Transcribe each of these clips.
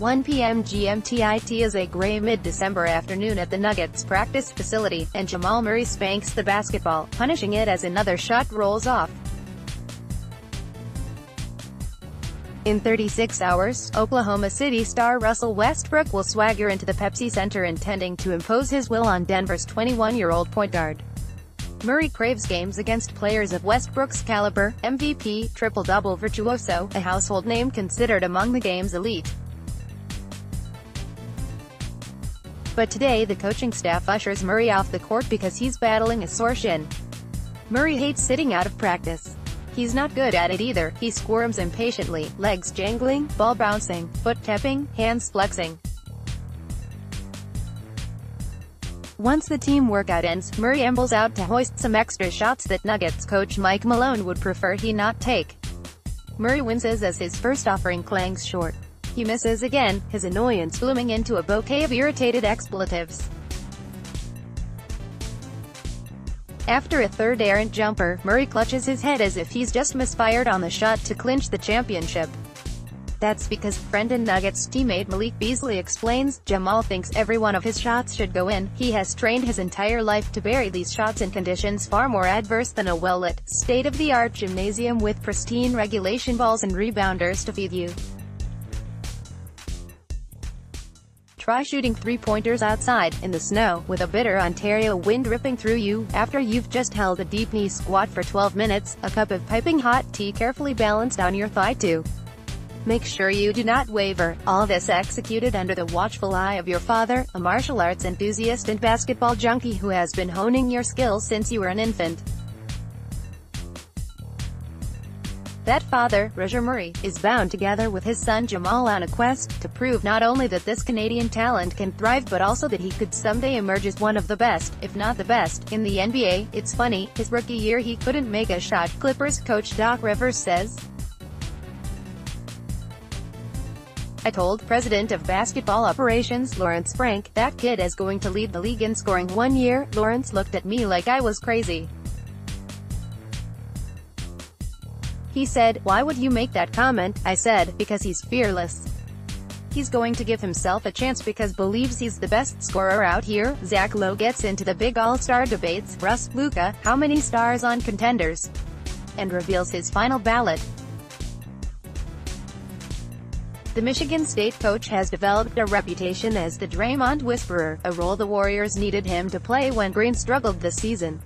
1 p.m. GMT is a gray mid-December afternoon at the Nuggets practice facility, and Jamal Murray spanks the basketball, punishing it as another shot rolls off. In 36 hours, Oklahoma City star Russell Westbrook will swagger into the Pepsi Center intending to impose his will on Denver's 21-year-old point guard. Murray craves games against players of Westbrook's caliber, MVP, triple-double virtuoso, a household name considered among the game's elite. But today the coaching staff ushers Murray off the court because he's battling a sore shin. Murray hates sitting out of practice. He's not good at it either, he squirms impatiently, legs jangling, ball bouncing, foot tapping, hands flexing. Once the team workout ends, Murray ambles out to hoist some extra shots that Nuggets coach Mike Malone would prefer he not take. Murray winces as his first offering clangs short. He misses again, his annoyance blooming into a bouquet of irritated expletives. After a third errant jumper, Murray clutches his head as if he's just misfired on the shot to clinch the championship. That's because friend and Nuggets teammate Malik Beasley explains, Jamal thinks every one of his shots should go in, he has trained his entire life to bury these shots in conditions far more adverse than a well-lit, state-of-the-art gymnasium with pristine regulation balls and rebounders to feed you. Try shooting three-pointers outside, in the snow, with a bitter Ontario wind ripping through you, after you've just held a deep knee squat for 12 minutes, a cup of piping hot tea carefully balanced on your thigh too. Make sure you do not waver, all this executed under the watchful eye of your father, a martial arts enthusiast and basketball junkie who has been honing your skills since you were an infant. That father, Roger Murray, is bound together with his son Jamal on a quest to prove not only that this Canadian talent can thrive but also that he could someday emerge as one of the best, if not the best, in the NBA. It's funny, his rookie year he couldn't make a shot, Clippers coach Doc Rivers says. I told President of Basketball Operations, Lawrence Frank, that kid is going to lead the league in scoring one year. Lawrence looked at me like I was crazy. He said, why would you make that comment? I said, because he's fearless. He's going to give himself a chance because believes he's the best scorer out here. Zach Lowe gets into the big all-star debates, Russ, Luka, how many stars on contenders? And reveals his final ballot. The Michigan State coach has developed a reputation as the Draymond Whisperer, a role the Warriors needed him to play when Green struggled this season.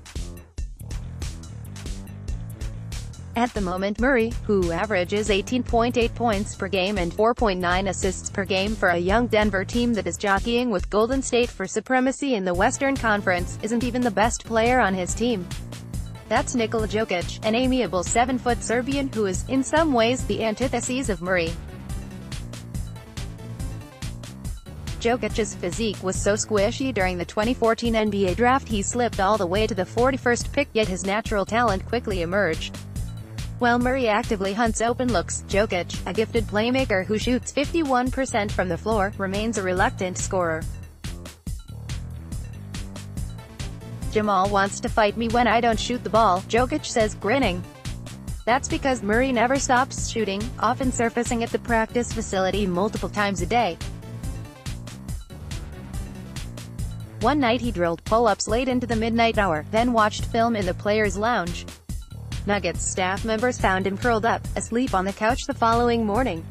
At the moment Murray, who averages 18.8 points per game and 4.9 assists per game for a young Denver team that is jockeying with Golden State for supremacy in the Western Conference, isn't even the best player on his team. That's Nikola Jokic, an amiable 7-foot Serbian who is, in some ways, the antithesis of Murray. Jokic's physique was so squishy during the 2014 NBA draft he slipped all the way to the 41st pick, yet his natural talent quickly emerged. While Murray actively hunts open looks, Jokic, a gifted playmaker who shoots 51% from the floor, remains a reluctant scorer. Jamal wants to fight me when I don't shoot the ball, Jokic says, grinning. That's because Murray never stops shooting, often surfacing at the practice facility multiple times a day. One night he drilled pull-ups late into the midnight hour, then watched film in the player's lounge. Nuggets staff members found him curled up, asleep on the couch the following morning.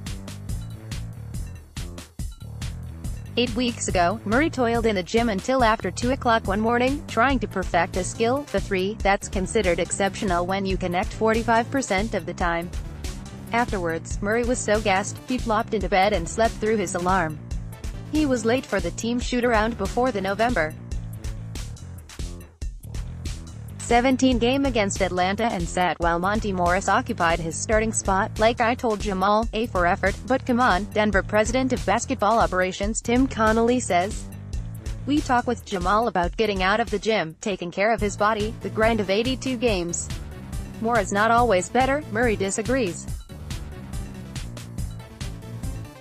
Eight weeks ago, Murray toiled in the gym until after 2 o'clock one morning, trying to perfect a skill, the three, that's considered exceptional when you connect 45% of the time. Afterwards, Murray was so gassed, he flopped into bed and slept through his alarm. He was late for the team shoot-around before the November 17 game against Atlanta and sat while Monte Morris occupied his starting spot, like I told Jamal, A for effort, but come on, Denver president of basketball operations Tim Connolly says. We talk with Jamal about getting out of the gym, taking care of his body, the grind of 82 games. More is not always better, Murray disagrees.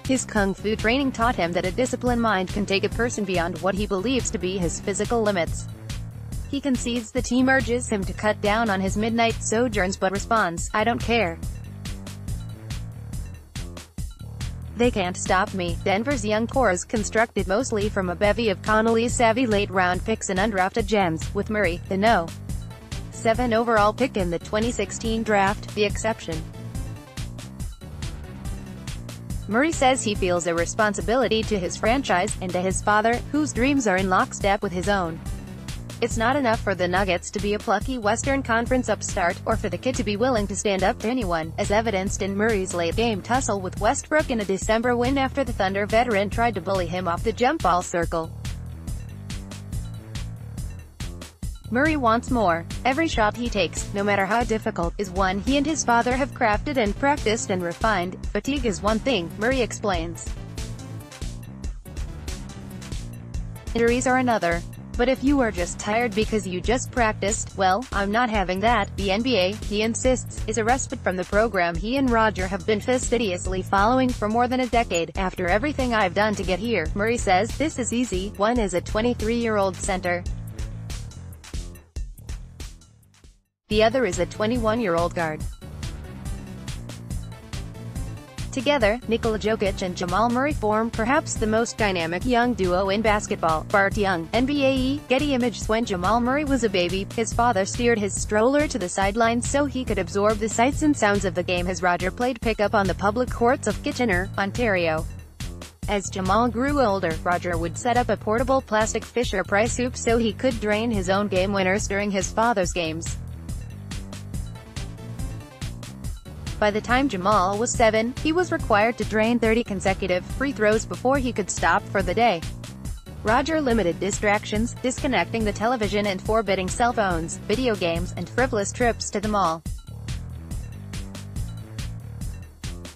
His kung fu training taught him that a disciplined mind can take a person beyond what he believes to be his physical limits. He concedes the team urges him to cut down on his midnight sojourns but responds, I don't care. They can't stop me. Denver's young core is constructed mostly from a bevy of Connolly-savvy late-round picks and undrafted gems, with Murray, the no. 7 overall pick in the 2016 draft, the exception. Murray says he feels a responsibility to his franchise, and to his father, whose dreams are in lockstep with his own. It's not enough for the Nuggets to be a plucky Western Conference upstart, or for the kid to be willing to stand up to anyone, as evidenced in Murray's late-game tussle with Westbrook in a December win after the Thunder veteran tried to bully him off the jump ball circle. Murray wants more. Every shot he takes, no matter how difficult, is one he and his father have crafted and practiced and refined. Fatigue is one thing, Murray explains. Injuries are another. But if you are just tired because you just practiced, well, I'm not having that. The NBA, he insists, is a respite from the program he and Roger have been fastidiously following for more than a decade. After everything I've done to get here, Murray says, this is easy. One is a 23-year-old center. The other is a 21-year-old guard. Together, Nikola Jokic and Jamal Murray form perhaps the most dynamic young duo in basketball. Bart Young, NBAE, Getty Images When Jamal Murray was a baby, his father steered his stroller to the sidelines so he could absorb the sights and sounds of the game as Roger played pickup on the public courts of Kitchener, Ontario. As Jamal grew older, Roger would set up a portable plastic Fisher-Price hoop so he could drain his own game winners during his father's games. By the time Jamal was seven, he was required to drain 30 consecutive free throws before he could stop for the day. Roger limited distractions, disconnecting the television and forbidding cell phones, video games, and frivolous trips to the mall.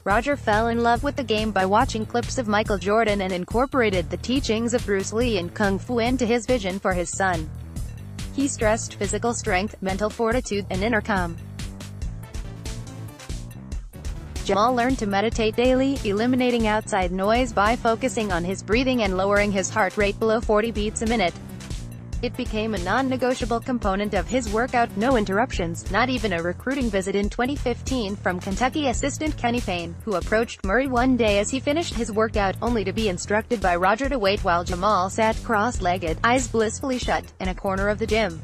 Roger fell in love with the game by watching clips of Michael Jordan and incorporated the teachings of Bruce Lee and Kung Fu into his vision for his son. He stressed physical strength, mental fortitude, and inner calm. Jamal learned to meditate daily, eliminating outside noise by focusing on his breathing and lowering his heart rate below 40 beats a minute. It became a non-negotiable component of his workout, no interruptions, not even a recruiting visit in 2015 from Kentucky assistant Kenny Payne, who approached Murray one day as he finished his workout, only to be instructed by Roger to wait while Jamal sat cross-legged, eyes blissfully shut, in a corner of the gym.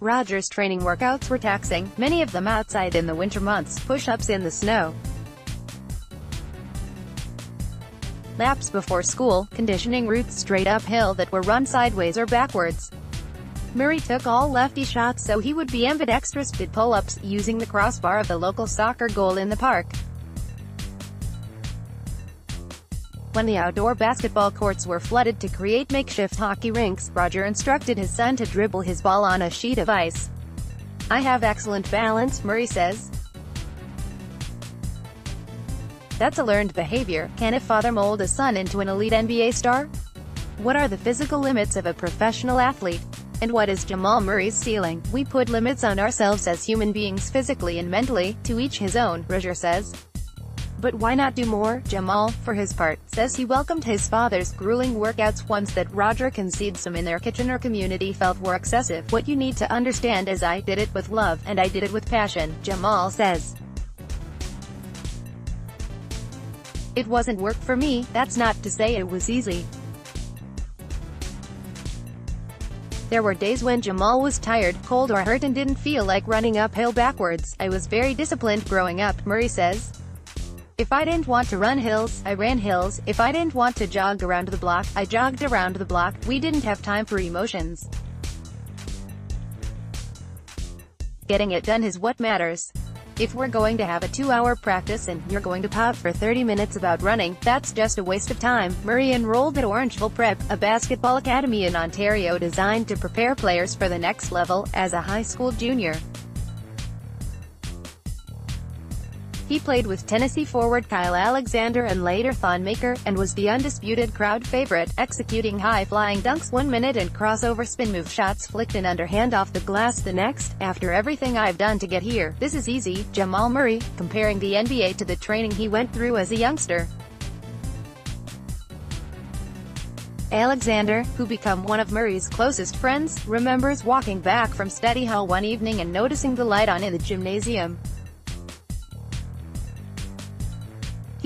Roger's training workouts were taxing, many of them outside in the winter months, push-ups in the snow. Laps before school, conditioning routes straight uphill that were run sideways or backwards. Murray took all lefty shots so he would be ambidextrous did pull-ups, using the crossbar of the local soccer goal in the park. When the outdoor basketball courts were flooded to create makeshift hockey rinks, Roger instructed his son to dribble his ball on a sheet of ice. I have excellent balance, Murray says. That's a learned behavior. Can a father mold a son into an elite NBA star? What are the physical limits of a professional athlete? And what is Jamal Murray's ceiling? We put limits on ourselves as human beings physically and mentally, to each his own, Roger says. But why not do more? Jamal, for his part, says he welcomed his father's grueling workouts once that Roger concedes some in their Kitchener community felt were excessive. What you need to understand is I did it with love, and I did it with passion, Jamal says. It wasn't work for me, that's not to say it was easy. There were days when Jamal was tired, cold or hurt and didn't feel like running uphill backwards. I was very disciplined growing up, Murray says. If I didn't want to run hills, I ran hills. If I didn't want to jog around the block, I jogged around the block. We didn't have time for emotions. Getting it done is what matters. If we're going to have a two-hour practice and you're going to pout for 30 minutes about running, that's just a waste of time. Murray enrolled at Orangeville Prep, a basketball academy in Ontario designed to prepare players for the next level, as a high school junior. He played with Tennessee forward Kyle Alexander and later Thon Maker, and was the undisputed crowd favorite, executing high-flying dunks one minute and crossover spin move shots flicked an underhand off the glass the next. After everything I've done to get here, this is easy, Jamal Murray, comparing the NBA to the training he went through as a youngster. Alexander, who become one of Murray's closest friends, remembers walking back from study hall one evening and noticing the light on in the gymnasium.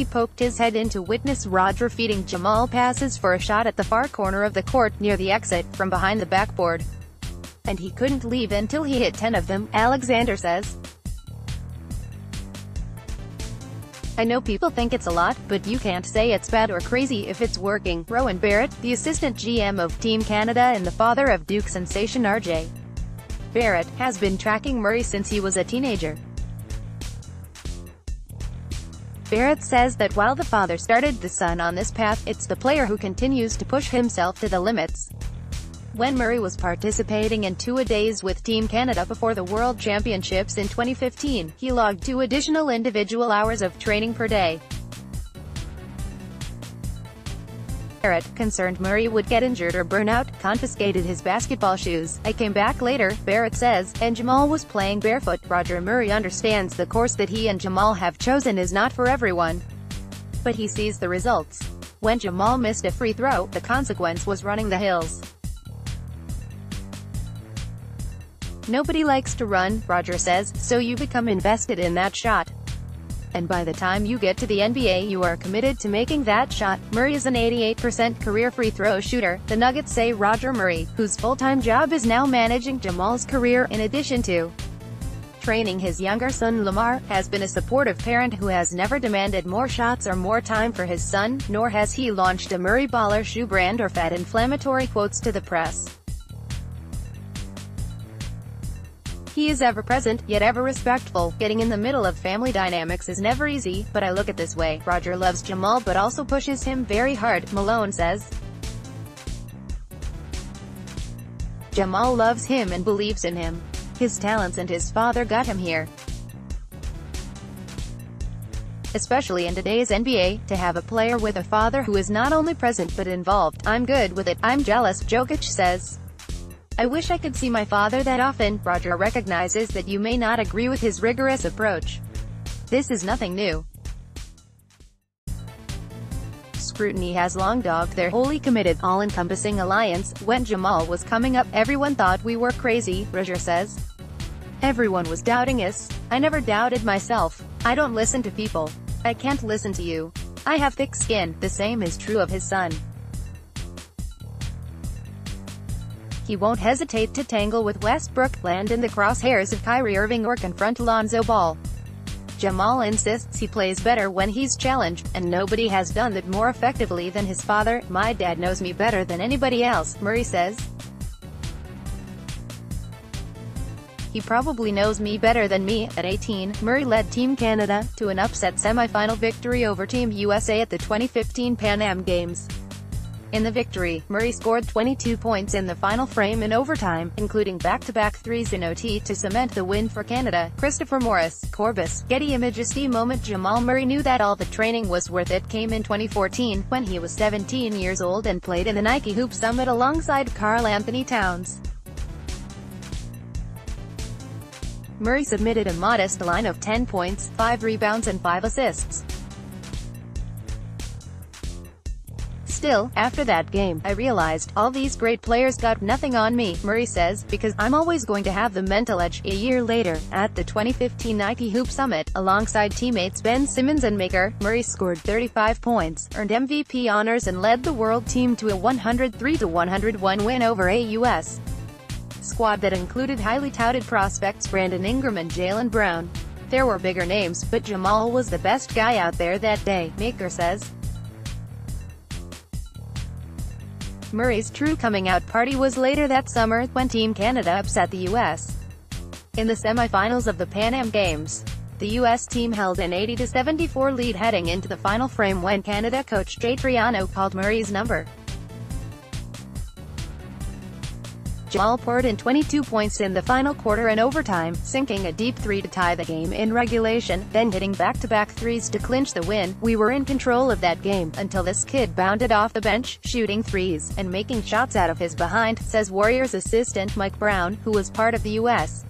He poked his head in to witness Roger feeding Jamal passes for a shot at the far corner of the court, near the exit, from behind the backboard. And he couldn't leave until he hit 10 of them, Alexander says. I know people think it's a lot, but you can't say it's bad or crazy if it's working. Rowan Barrett, the assistant GM of Team Canada and the father of Duke sensation RJ. Barrett, has been tracking Murray since he was a teenager. Barrett says that while the father started the son on this path, it's the player who continues to push himself to the limits. When Murray was participating in two-a-days with Team Canada before the World Championships in 2015, he logged two additional individual hours of training per day. Barrett, concerned Murray would get injured or burn out, confiscated his basketball shoes. I came back later, Barrett says, and Jamal was playing barefoot. Roger Murray understands the course that he and Jamal have chosen is not for everyone. But he sees the results. When Jamal missed a free throw, the consequence was running the hills. Nobody likes to run, Roger says, so you become invested in that shot. And by the time you get to the NBA you are committed to making that shot. Murray is an 88% career free throw shooter, the Nuggets say Roger Murray, whose full-time job is now managing Jamal's career, in addition to training his younger son Lamar, has been a supportive parent who has never demanded more shots or more time for his son, nor has he launched a Murray Baller shoe brand or fed inflammatory quotes to the press. He is ever present, yet ever respectful. Getting in the middle of family dynamics is never easy, but I look at this way. Roger loves Jamal but also pushes him very hard, Malone says. Jamal loves him and believes in him. His talents and his father got him here. Especially in today's NBA, to have a player with a father who is not only present but involved. I'm good with it. I'm jealous, Jokic says. I wish I could see my father that often. Roger recognizes that you may not agree with his rigorous approach. This is nothing new. Scrutiny has long dogged their wholly committed, all-encompassing alliance. When Jamal was coming up, everyone thought we were crazy, Roger says. Everyone was doubting us. I never doubted myself. I don't listen to people. I can't listen to you. I have thick skin. The same is true of his son. He won't hesitate to tangle with Westbrook, land in the crosshairs of Kyrie Irving or confront Lonzo Ball. Jamal insists he plays better when he's challenged, and nobody has done that more effectively than his father. My dad knows me better than anybody else, Murray says. He probably knows me better than me. At 18, Murray led Team Canada to an upset semi-final victory over Team USA at the 2015 Pan Am Games. In the victory, Murray scored 22 points in the final frame in overtime, including back-to-back -back threes in OT to cement the win for Canada. Christopher Morris, Corbis, Getty Images The moment Jamal Murray knew that all the training was worth it came in 2014, when he was 17 years old and played in the Nike Hoop Summit alongside Karl Anthony Towns. Murray submitted a modest line of 10 points, 5 rebounds and 5 assists. Still, after that game, I realized, all these great players got nothing on me, Murray says, because I'm always going to have the mental edge. A year later, at the 2015 Nike Hoop Summit, alongside teammates Ben Simmons and Maker, Murray scored 35 points, earned MVP honors and led the world team to a 103-101 win over AUS squad that included highly touted prospects Brandon Ingram and Jaylen Brown. There were bigger names, but Jamal was the best guy out there that day, Maker says. Murray's true coming-out party was later that summer, when Team Canada upset the U.S. in the semifinals of the Pan Am Games. The U.S. team held an 80-74 lead heading into the final frame when Canada coach Jay Triano called Murray's number. Jamal poured in 22 points in the final quarter and overtime, sinking a deep three to tie the game in regulation, then hitting back-to-back -back threes to clinch the win. We were in control of that game, until this kid bounded off the bench, shooting threes, and making shots out of his behind, says Warriors assistant Mike Brown, who was part of the U.S.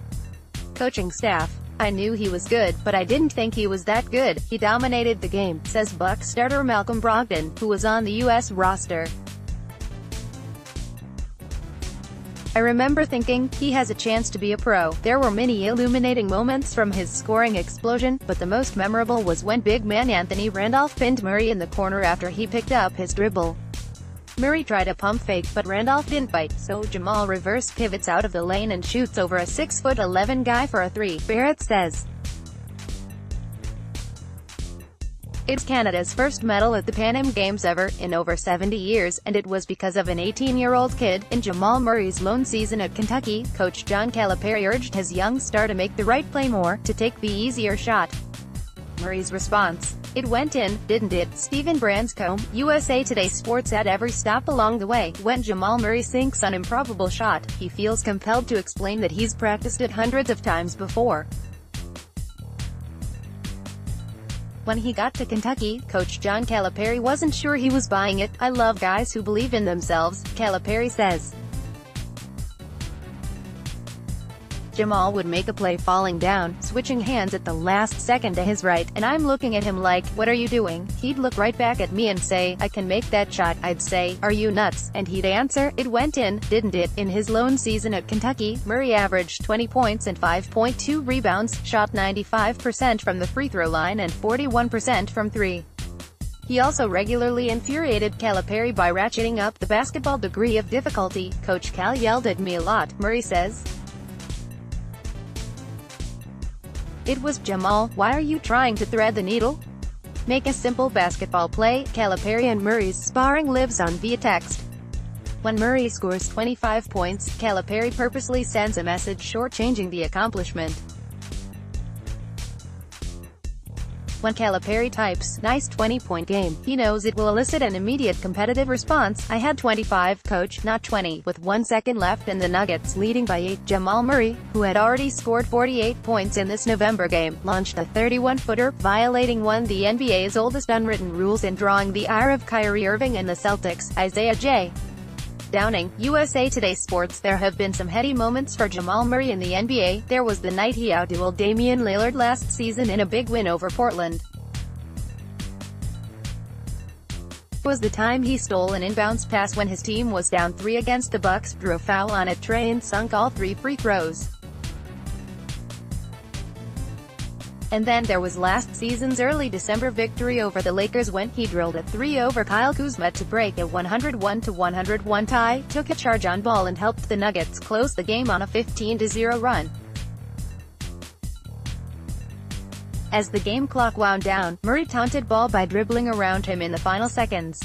coaching staff. I knew he was good, but I didn't think he was that good. He dominated the game, says Buck starter Malcolm Brogdon, who was on the U.S. roster. I remember thinking, he has a chance to be a pro. There were many illuminating moments from his scoring explosion, but the most memorable was when big man Anthony Randolph pinned Murray in the corner after he picked up his dribble. Murray tried a pump fake but Randolph didn't bite, so Jamal reverse pivots out of the lane and shoots over a 6'11 guy for a 3, Barrett says. It's Canada's first medal at the Pan Am Games ever, in over 70 years, and it was because of an 18-year-old kid. In Jamal Murray's lone season at Kentucky, coach John Calipari urged his young star to make the right play more, to take the easier shot. Murray's response. It went in, didn't it? Stephen Branscombe, USA Today Sports at every stop along the way, when Jamal Murray sinks an improbable shot, he feels compelled to explain that he's practiced it hundreds of times before. When he got to Kentucky, coach John Calipari wasn't sure he was buying it. I love guys who believe in themselves, Calipari says. Jamal would make a play falling down, switching hands at the last second to his right, and I'm looking at him like, what are you doing? He'd look right back at me and say, I can make that shot. I'd say, are you nuts? And he'd answer, it went in, didn't it? In his lone season at Kentucky, Murray averaged 20 points and 5.2 rebounds, shot 95% from the free throw line and 41% from three. He also regularly infuriated Calipari by ratcheting up the basketball degree of difficulty. Coach Cal yelled at me a lot, Murray says. It was Jamal, why are you trying to thread the needle? Make a simple basketball play, Calipari and Murray's sparring lives on via text. When Murray scores 25 points, Calipari purposely sends a message shortchanging the accomplishment. When Calipari types, nice 20-point game, he knows it will elicit an immediate competitive response. I had 25, coach, not 20. With one second left and the Nuggets leading by 8, Jamal Murray, who had already scored 48 points in this November game, launched a 31-footer, violating one of the NBA's oldest unwritten rules and drawing the ire of Kyrie Irving and the Celtics, Isaiah J. Downing, USA Today Sports There have been some heady moments for Jamal Murray in the NBA, there was the night he outdueled Damian Lillard last season in a big win over Portland. It was the time he stole an inbounds pass when his team was down 3 against the Bucks, drew a foul on it Trey and sunk all three free throws. And then there was last season's early December victory over the Lakers when he drilled a three over Kyle Kuzma to break a 101-101 tie, took a charge on ball and helped the Nuggets close the game on a 15-0 run. As the game clock wound down, Murray taunted ball by dribbling around him in the final seconds.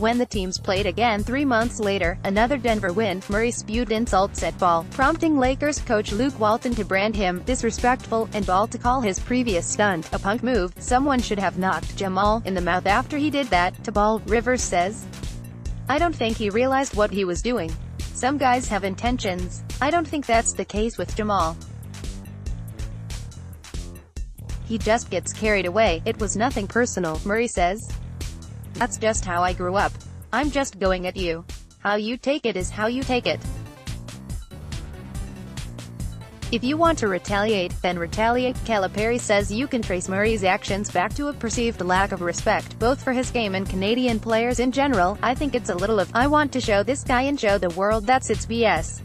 When the teams played again three months later, another Denver win, Murray spewed insults at Ball, prompting Lakers coach Luke Walton to brand him disrespectful, and Ball to call his previous stunt a punk move. Someone should have knocked Jamal in the mouth after he did that, to Ball, Rivers says. I don't think he realized what he was doing. Some guys have intentions. I don't think that's the case with Jamal. He just gets carried away. It was nothing personal, Murray says. That's just how I grew up. I'm just going at you. How you take it is how you take it. If you want to retaliate, then retaliate. Calipari says you can trace Murray's actions back to a perceived lack of respect, both for his game and Canadian players in general. I think it's a little of, I want to show this guy and show the world that's its BS.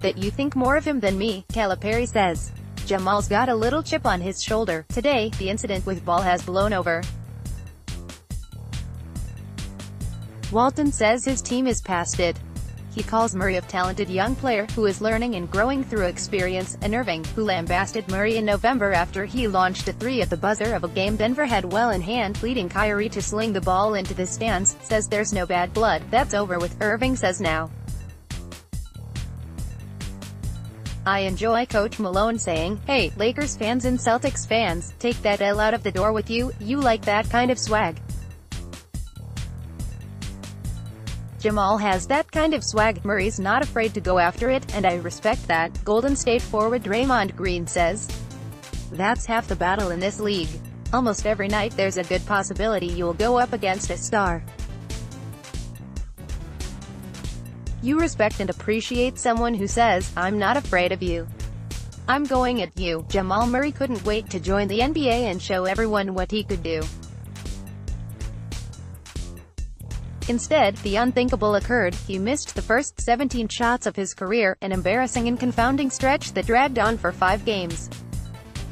That you think more of him than me, Calipari says. Jamal's got a little chip on his shoulder. Today, the incident with Ball has blown over. Walton says his team is past it. He calls Murray a talented young player, who is learning and growing through experience, and Irving, who lambasted Murray in November after he launched a three at the buzzer of a game Denver had well in hand, leading Kyrie to sling the ball into the stands, says there's no bad blood, that's over with, Irving says now. I enjoy Coach Malone saying, hey, Lakers fans and Celtics fans, take that L out of the door with you, you like that kind of swag. Jamal has that kind of swag, Murray's not afraid to go after it, and I respect that, Golden State forward Draymond Green says. That's half the battle in this league. Almost every night there's a good possibility you'll go up against a star. You respect and appreciate someone who says, I'm not afraid of you. I'm going at you. Jamal Murray couldn't wait to join the NBA and show everyone what he could do. Instead, the unthinkable occurred, he missed the first 17 shots of his career, an embarrassing and confounding stretch that dragged on for five games.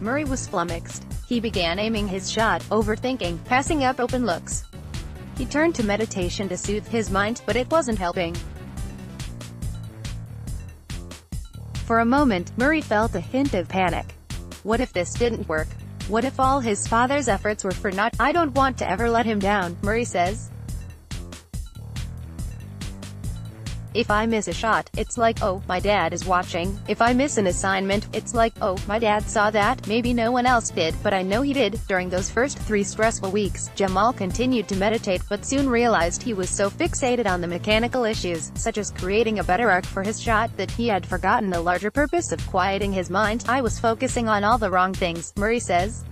Murray was flummoxed. He began aiming his shot, overthinking, passing up open looks. He turned to meditation to soothe his mind, but it wasn't helping. For a moment, Murray felt a hint of panic. What if this didn't work? What if all his father's efforts were for naught? I don't want to ever let him down, Murray says. If I miss a shot, it's like, oh, my dad is watching. If I miss an assignment, it's like, oh, my dad saw that, maybe no one else did, but I know he did. During those first three stressful weeks, Jamal continued to meditate but soon realized he was so fixated on the mechanical issues, such as creating a better arc for his shot, that he had forgotten the larger purpose of quieting his mind. I was focusing on all the wrong things, Murray says.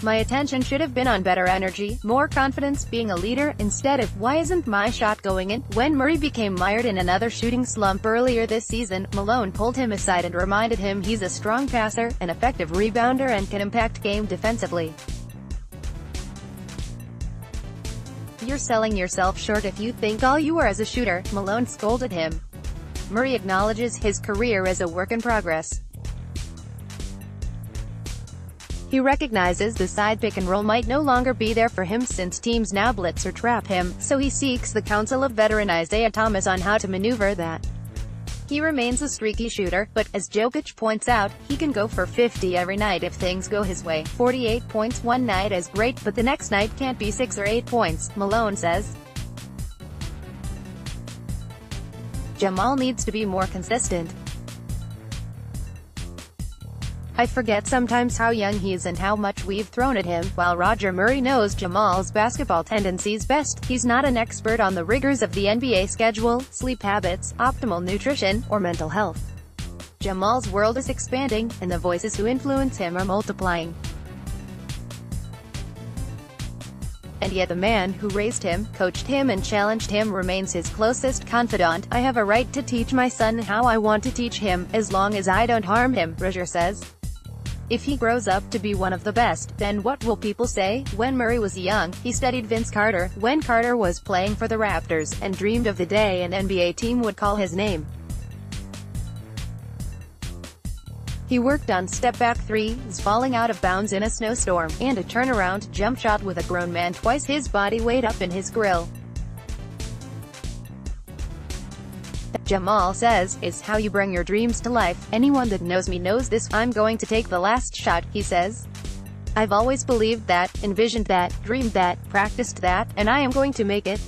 My attention should have been on better energy, more confidence, being a leader, instead of, why isn't my shot going in? When Murray became mired in another shooting slump earlier this season, Malone pulled him aside and reminded him he's a strong passer, an effective rebounder and can impact game defensively. You're selling yourself short if you think all you are as a shooter, Malone scolded him. Murray acknowledges his career as a work in progress. He recognizes the side pick and roll might no longer be there for him since teams now blitz or trap him, so he seeks the counsel of veteran Isaiah Thomas on how to maneuver that. He remains a streaky shooter, but, as Jokic points out, he can go for 50 every night if things go his way. 48 points one night is great, but the next night can't be 6 or 8 points, Malone says. Jamal needs to be more consistent. I forget sometimes how young he is and how much we've thrown at him. While Roger Murray knows Jamal's basketball tendencies best, he's not an expert on the rigors of the NBA schedule, sleep habits, optimal nutrition, or mental health. Jamal's world is expanding, and the voices who influence him are multiplying. and yet the man who raised him, coached him and challenged him remains his closest confidant. I have a right to teach my son how I want to teach him, as long as I don't harm him, Roger says. If he grows up to be one of the best, then what will people say? When Murray was young, he studied Vince Carter, when Carter was playing for the Raptors, and dreamed of the day an NBA team would call his name. He worked on step-back threes, falling out of bounds in a snowstorm, and a turnaround jump shot with a grown man twice his body weight up in his grill. Jamal says, is how you bring your dreams to life. Anyone that knows me knows this. I'm going to take the last shot, he says. I've always believed that, envisioned that, dreamed that, practiced that, and I am going to make it.